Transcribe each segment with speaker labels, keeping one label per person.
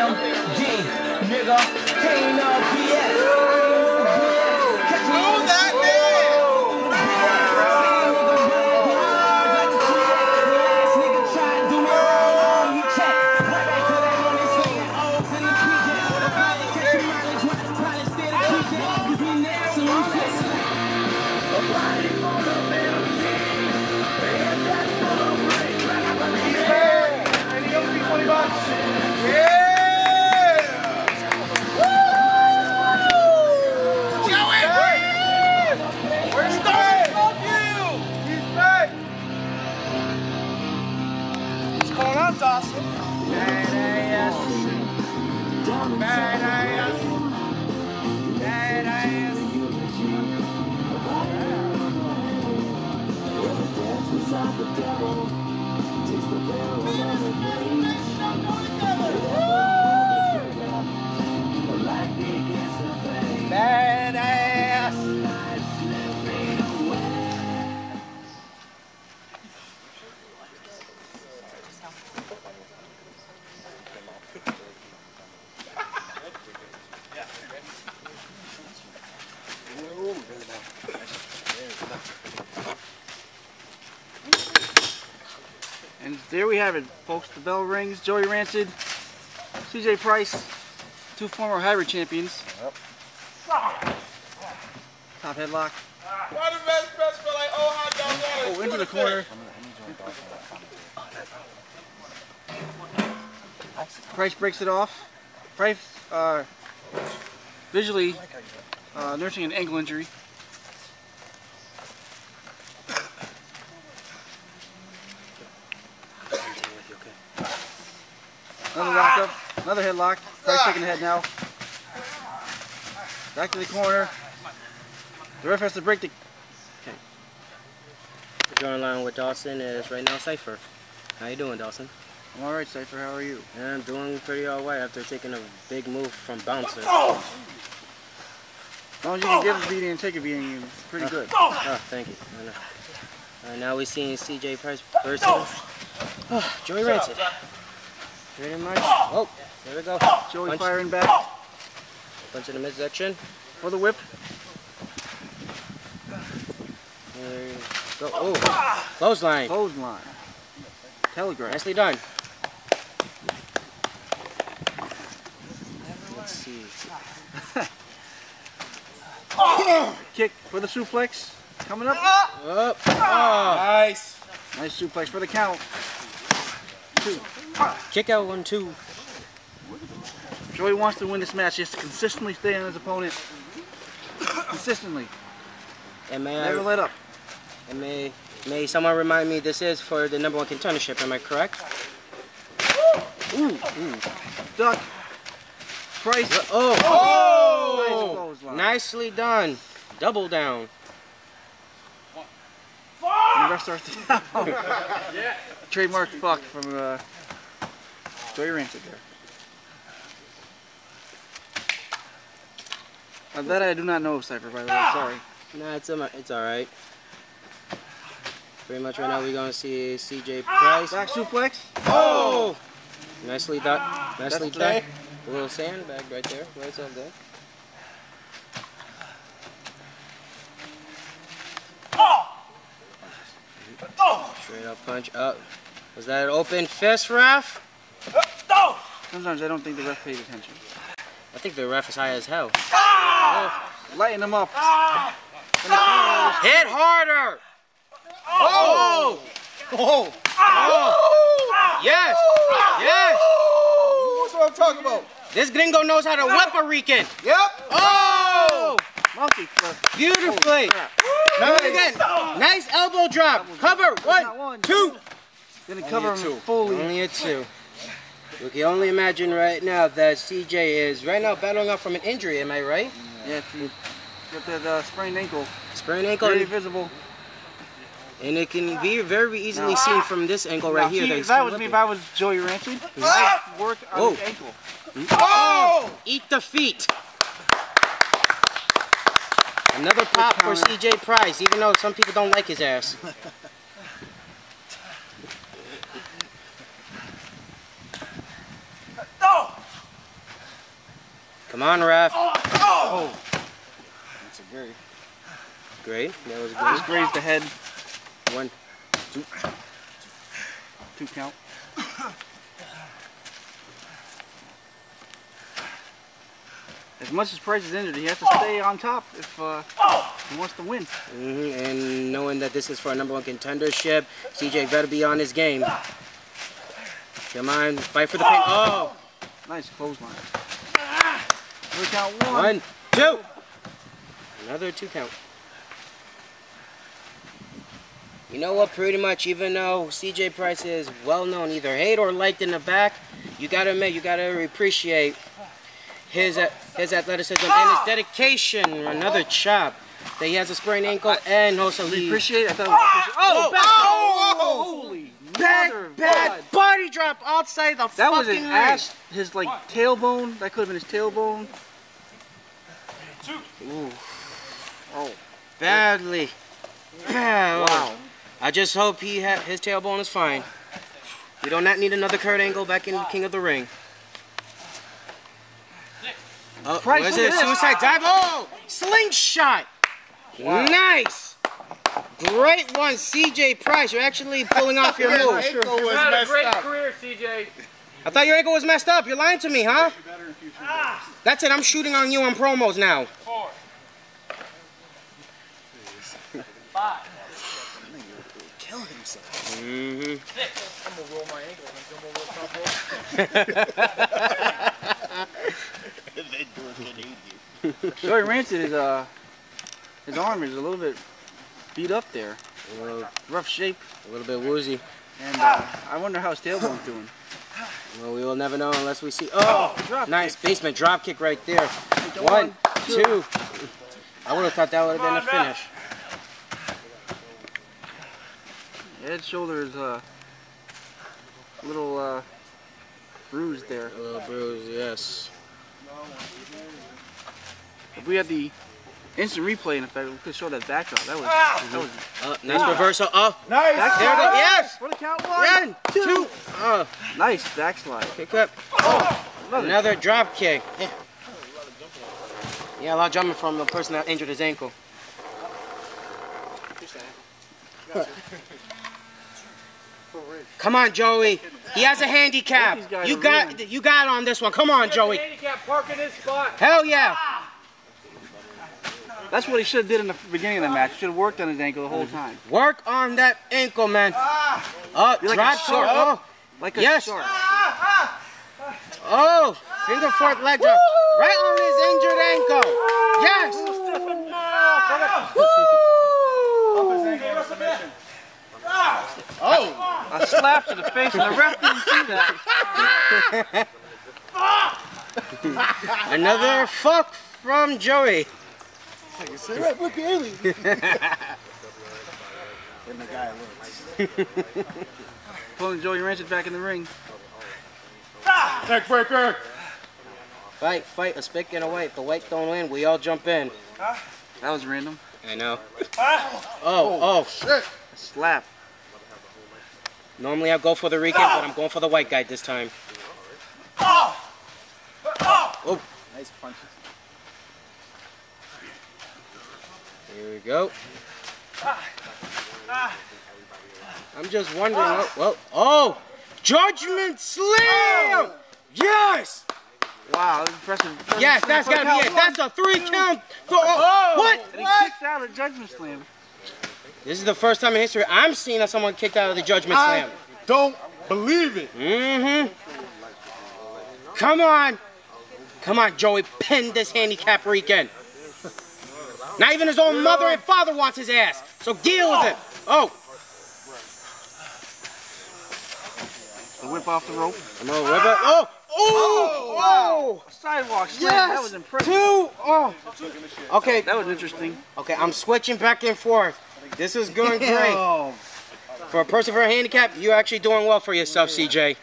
Speaker 1: BMG, nigga, no BS. And
Speaker 2: there we have it, folks. The bell rings. Joey Rancid, CJ Price, two former hybrid champions. Top headlock.
Speaker 3: Why the best best feel like old hot dogs?
Speaker 2: Oh, into the corner. Price breaks it off. Price uh, visually uh, nursing an ankle injury. Another lockup, another headlock. Price taking the head now. Back to the corner. The ref has to break the Okay.
Speaker 4: Drawing line with Dawson is right now Cypher. How you doing, Dawson?
Speaker 2: I'm alright, Cypher. How are you?
Speaker 4: Yeah, I'm doing pretty alright after taking a big move from Bouncer.
Speaker 2: As long as you can give a beating and take a beating, you're pretty good.
Speaker 4: Oh, thank you. I know. Alright, now we're seeing CJ Price versus oh, Joey Rancid. Pretty much. Oh! oh, there we go.
Speaker 2: Joey
Speaker 4: Punch,
Speaker 2: firing back
Speaker 4: punch in the midsection.
Speaker 2: for the whip.
Speaker 4: There you go. Oh, clothesline.
Speaker 2: Clothesline. Telegraph.
Speaker 4: Nicely done. Let's see. Oh.
Speaker 2: Kick for the suplex. Coming up.
Speaker 4: Up. Oh,
Speaker 3: Nice. Oh.
Speaker 2: Nice suplex for the count. Two.
Speaker 4: Kick out one, two.
Speaker 2: Joey wants to win this match. He has to consistently stay on his opponent. Consistently.
Speaker 4: And may,
Speaker 2: Never
Speaker 4: I,
Speaker 2: let up.
Speaker 4: and may, may someone remind me this is for the number one contendership, am I correct?
Speaker 2: Ooh. ooh. Duck. Price.
Speaker 4: Oh!
Speaker 2: Nice
Speaker 4: Oh!
Speaker 2: clothesline.
Speaker 4: Nicely done. Double down.
Speaker 2: And the rest starts to yeah. Trademark fuck from uh, Joey Rancid there. Uh, that I do not know, Cypher, by the way. Ah! Sorry.
Speaker 4: Nah, it's, it's alright. Pretty much right now we're going to see CJ ah! Price.
Speaker 2: Back suplex.
Speaker 4: Oh! Nicely done. Ah! Nicely
Speaker 2: That's
Speaker 4: done. A little sandbag right there. But it's all good. Straight up punch up. Was that an open fist, ref?
Speaker 2: Sometimes I don't think the ref pays attention.
Speaker 4: I think the ref is high as hell. Ah!
Speaker 2: Lighten them up. Ah!
Speaker 4: Hit harder! Oh!
Speaker 3: Oh.
Speaker 4: Oh! oh! oh! Yes! Yes!
Speaker 3: That's what I'm talking about.
Speaker 4: This gringo knows how to whip a Rican.
Speaker 3: Yep.
Speaker 4: Oh!
Speaker 2: Monkey flip.
Speaker 4: Beautifully. Now again. Nice elbow drop. Cover.
Speaker 2: Not
Speaker 4: One,
Speaker 2: one.
Speaker 4: two.
Speaker 2: Gonna cover him fully.
Speaker 4: Only a two. We can only imagine right now that CJ is right now battling up from an injury. Am I right?
Speaker 2: Yeah, he got that uh, sprained ankle.
Speaker 4: Sprained ankle,
Speaker 2: Very
Speaker 4: and,
Speaker 2: visible.
Speaker 4: and it can be very easily
Speaker 2: Now-
Speaker 4: seen from this angle right
Speaker 2: Now,
Speaker 4: here.
Speaker 2: see,
Speaker 4: that
Speaker 2: if that was me, if. I was Joey Rancid, I'd work on
Speaker 4: Whoa.
Speaker 2: his ankle.
Speaker 3: Oh.
Speaker 4: Eat the feet. Another pop for. CJ Price, even though some people don't like his ass. Come on, ref.
Speaker 2: Oh,
Speaker 3: That's a great.
Speaker 4: Great. That was
Speaker 2: just
Speaker 4: good.
Speaker 2: the head.
Speaker 4: One.
Speaker 2: Two count. As much as Price is injured, he has to stay on top if uh, he wants to win.
Speaker 4: hmm And knowing that this is for a number one contendership, CJ better be on his game. Come on, fight for the pin. Oh,
Speaker 2: Nice clothesline. Three count one.
Speaker 4: one, two. Another two count. You know what? Pretty much, even though CJ Price is well known, either hate or liked in the back, you gotta admit, you gotta appreciate his uh, his athleticism and his ah! dedication. Another chop. That he has a sprained ankle ah! and also he
Speaker 2: Appreciate it. I thought it was appreciate. Ah! Oh,
Speaker 4: oh,
Speaker 2: back.
Speaker 3: Oh!
Speaker 2: oh, oh holy
Speaker 4: bad,
Speaker 2: mother of
Speaker 4: bad body drop outside the
Speaker 2: That was
Speaker 4: fucking
Speaker 2: his
Speaker 4: ring.
Speaker 2: ass, his like tailbone. That could have been his tailbone.
Speaker 4: Ooh,
Speaker 2: Oh,
Speaker 4: badly. wow.
Speaker 2: wow.
Speaker 4: I just hope he ha- his tailbone is fine. We do not need another Kurt Angle back in King of the Ring. Oh,
Speaker 2: Price,
Speaker 4: was
Speaker 2: look
Speaker 4: it
Speaker 2: this.
Speaker 4: suicide dive? Oh, slingshot! Nice! Great one, CJ Price. You're actually pulling off your
Speaker 3: My
Speaker 4: move.
Speaker 3: ankle was
Speaker 5: Had a
Speaker 3: messed
Speaker 5: great
Speaker 3: up.
Speaker 5: career, CJ.
Speaker 4: I thought your ankle was messed up. You're lying to me, huh? That's it. I'm shooting on you on promos now.
Speaker 5: Four. Five.
Speaker 3: Kill himself.
Speaker 4: Mm-hmm.
Speaker 5: Six.
Speaker 3: I'm gonna roll my ankle and jump over the top rope. they do it Canadian.
Speaker 2: Joey Rancid is uh, his arm is a little bit beat up there,
Speaker 4: A little,
Speaker 2: rough shape,
Speaker 4: a little bit woozy.
Speaker 2: and uh, I wonder how his tailbone's doing.
Speaker 4: Well, we will never know unless we see. Oh,
Speaker 2: drop
Speaker 4: nice basement drop kick right there. One, two. I would have thought that would have been a finish.
Speaker 2: Ed's shoulder is uh, a little uh, bruised there.
Speaker 4: A little bruise, yes.
Speaker 2: If we had the instant replay in effect, we could show that backdrop. That was ah! that was
Speaker 4: Uh, nice reversal. Oh,
Speaker 3: Nice.
Speaker 2: Back-
Speaker 4: there it goes. Yes.
Speaker 2: for the count one.
Speaker 4: One, two. Oh,
Speaker 2: Nice backslide.
Speaker 4: kick up.
Speaker 2: Oh, love it.
Speaker 4: Another drop kick. Yeah, a lot of jumping from the person that injured his ankle. Come on, Joey. He has a handicap.
Speaker 2: Both these guys
Speaker 4: You got, you got on this one. Come on, Joey.
Speaker 5: Handicap park in this spot.
Speaker 4: Hell yeah.
Speaker 2: That's what he should have did in the beginning of the match. Should have worked on his ankle the whole mm-hmm. time.
Speaker 4: Work on that ankle, man. Oh,
Speaker 2: You're like a
Speaker 4: kick.
Speaker 2: shark.
Speaker 4: Oh,
Speaker 2: Like a
Speaker 4: Yes.
Speaker 2: shark.
Speaker 4: oh, finger fourth leg drop. Right on his injured ankle. Yes.
Speaker 3: Oh.
Speaker 2: A slap to the face, and the ref didn't see that.
Speaker 4: Another fuck from Joey.
Speaker 3: Say that, look alien. when the guy looks.
Speaker 2: Pulling Joey Rancid back in the ring.
Speaker 3: Neck breaker.
Speaker 4: Fight, fight, a spick and a white. The white don't win. We all jump in.
Speaker 2: That was random.
Speaker 4: I know. Oh, oh, oh.
Speaker 3: Shit.
Speaker 2: A slap.
Speaker 4: Normally I go for the Rican, but I'm going for the white guy this time. Oh. Oh.
Speaker 3: Nice punches.
Speaker 4: Here we go. I'm just wondering. What, well, oh, Judgment Slam! Yes!
Speaker 2: Wow, that's impressive.
Speaker 4: Yes, that's gotta be it. That's a three count. Th- oh, what?
Speaker 2: And he kicked out a judgment slam.
Speaker 4: This is the first time in history I'm seeing that someone kicked out of the Judgment
Speaker 3: I
Speaker 4: Slam.
Speaker 3: don't believe it.
Speaker 4: Mm-hmm. Come on. Come on, Joey. Pin this handicap Rican. Not even his own mother and father wants his ass. So deal with it. Oh,
Speaker 2: The whip off the rope.
Speaker 4: no, whip it. Oh, oh, oh.
Speaker 2: Sidewalk slam.
Speaker 4: Yes.
Speaker 2: That was impressive.
Speaker 4: Two. Oh. Okay.
Speaker 2: That was interesting.
Speaker 4: Okay. I'm switching back and forth. This is going great.
Speaker 2: Oh,
Speaker 4: For a person for a handicap, you're actually doing well for yourself, CJ.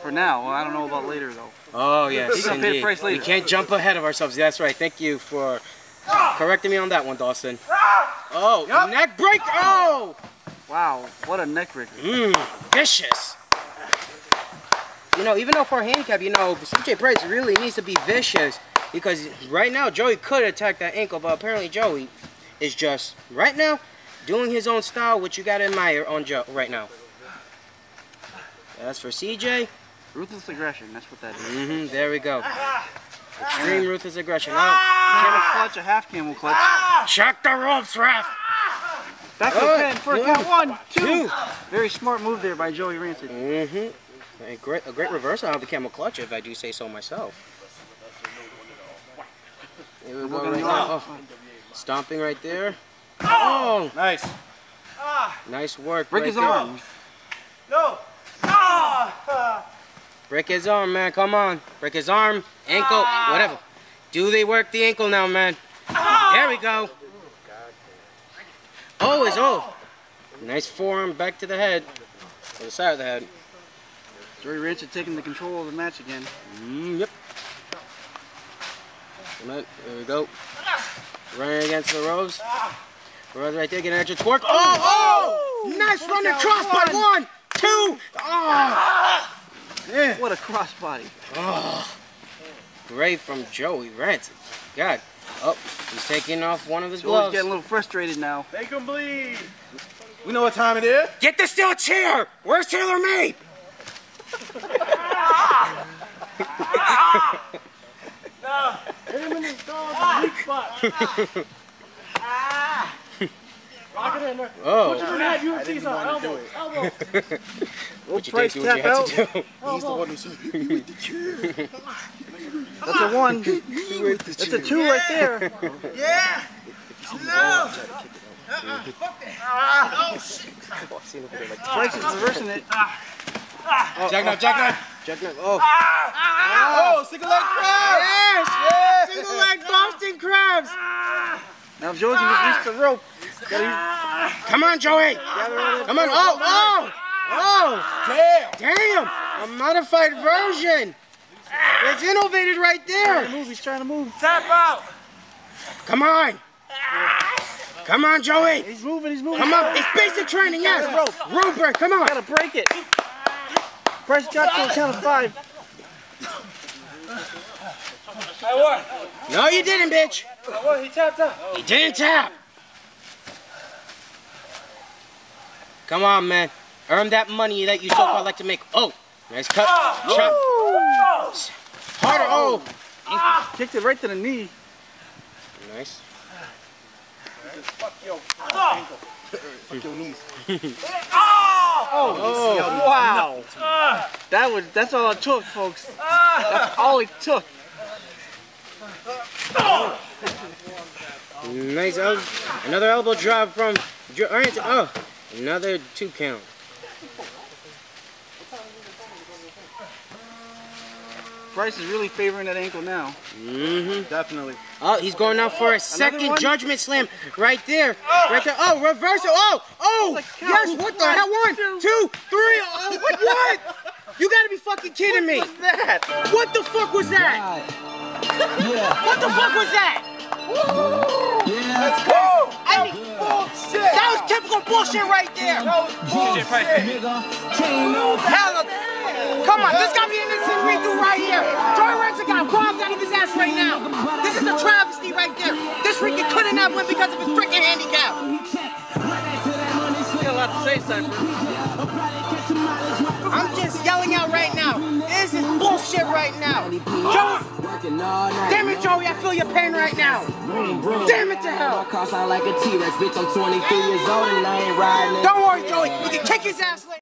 Speaker 2: for now. Well, I don't know about later though.
Speaker 4: Oh yes,
Speaker 2: He's gonna pay the
Speaker 4: indeed.
Speaker 2: price later.
Speaker 4: We can't jump ahead of ourselves. That's right. Thank you for correcting me on that one, Dawson. Oh, neck break. Oh,
Speaker 2: Wow, what a neck breaker.
Speaker 4: mmm, vicious. you know, even though for a handicap, you know, CJ Price really needs to be vicious because right now Joey could attack that ankle, but apparently Joey is just right now doing his own style, which you gotta admire on Joe right now. As for CJ,
Speaker 2: Ruthless aggression, that's what that is.
Speaker 4: hmm there we go. Extreme ruthless aggression.
Speaker 2: Ah!
Speaker 4: Camel
Speaker 2: clutch, a half camel clutch. Ah!
Speaker 4: check the ropes, ref.
Speaker 2: Back to the
Speaker 4: Good.
Speaker 2: pin for a
Speaker 4: One,
Speaker 2: count. One, two.
Speaker 4: Two.
Speaker 2: Very smart move there by Joey Rancid.
Speaker 4: Mm-hmm. A great, a great reversal of the camel clutch, if I do say so myself. Here we go right now. Oh, stomping right there. Oh,
Speaker 3: Nice.
Speaker 4: nice work.
Speaker 2: Break
Speaker 4: right
Speaker 2: his
Speaker 4: there.
Speaker 2: arm.
Speaker 5: No. Ah!
Speaker 4: Break his arm, man. Come on. Break his arm, ankle, whatever. Do they work the ankle now, man? There we go. Oh, his oh. Nice forearm back to the head. To the side of the head.
Speaker 2: Joey Rancid taking the control of the match again.
Speaker 4: Mm, yep. Come on, There we go. Running against the ropes. Rose right there, getting extra twerk. Oh, oh, oh! Nice running across by one, two. Oh! Yeah.
Speaker 2: What a crossbody.
Speaker 4: Oh, great from Joey Rancid. God. Oh, he's taking off one of his
Speaker 2: Joey's
Speaker 4: gloves.
Speaker 2: getting a little frustrated now.
Speaker 3: Make him bleed. We know what time it is.
Speaker 4: Get the steel chair! Where's Taylor Made?
Speaker 5: Hit him in his dog, weak spot. Rock it in there.
Speaker 4: Oh,
Speaker 5: Put your head, UFC style. Elbow, elbow.
Speaker 4: what you
Speaker 2: Price
Speaker 4: think? Do what you
Speaker 2: tap
Speaker 4: have to do.
Speaker 3: He's the one who said, "You with the chair."
Speaker 2: That's a one. That's a two right there. Yeah. Price uh-uh. oh, is reversing it. Ah. Ah.
Speaker 3: Jackknife, jackknife.
Speaker 4: Jackknife. Oh. Ah.
Speaker 3: Oh, single leg crab.
Speaker 4: Yes! Single leg Boston crabs.
Speaker 2: Now if Joey can just reach the rope. Gotta
Speaker 4: Come on, Joey. Come on. Oh, oh, oh.
Speaker 3: Damn.
Speaker 4: Damn. A modified version. It's innovated right there.
Speaker 2: He's move, he's trying to move.
Speaker 5: Tap out.
Speaker 4: Come on. Come on, Joey.
Speaker 2: He's moving, he's moving.
Speaker 4: Come on. It's basic training, yes. Rope break. Come on.
Speaker 2: Gotta break it. Price got to a count of five.
Speaker 5: That one.
Speaker 4: No, you didn't, bitch.
Speaker 5: That one. He tapped out.
Speaker 4: You didn't tap. Come on, man. Earn that money that you so-called like to make. Oh, nice cut. Chop. Harder. Oh.
Speaker 2: Kicked it right to the knee.
Speaker 4: Nice. Fuck your knees.
Speaker 2: Oh, oh! wow. That was that's all it took, folks. That's all it took.
Speaker 4: Nice. El- another elbow drop from. Jo- all right, Oh, another two count.
Speaker 2: Price is really favoring that ankle now.
Speaker 4: Mm-hmm.
Speaker 3: Definitely.
Speaker 4: Oh, he's going out for a second judgment slam right there. Right there. Oh, reversal. Oh, oh. Yes, what the hell? One, two, three. Oh, what? You gotta be fucking kidding me.
Speaker 2: That.
Speaker 4: What the fuck was that?
Speaker 1: Yeah,
Speaker 4: What the fuck was that?
Speaker 1: yeah.
Speaker 4: I mean, that was typical bullshit right there.
Speaker 1: Nigga, chain off.
Speaker 4: Hell, come on, this gotta be an instant redo right here. Right there. This freaking couldn't have win because of his freaking handicap.
Speaker 2: You got a lot to say, Cypher.
Speaker 4: I'm just yelling out right now. This is bullshit right now. Joey,
Speaker 1: Working
Speaker 4: damn it, Joey, I feel your pain right now.
Speaker 1: Vroom, vroom.
Speaker 4: Damn it to hell.
Speaker 1: car like a T-Rex, bitch. I'm 23 years old and I ain't riding.
Speaker 4: Don't worry, Joey, you can kick his ass later.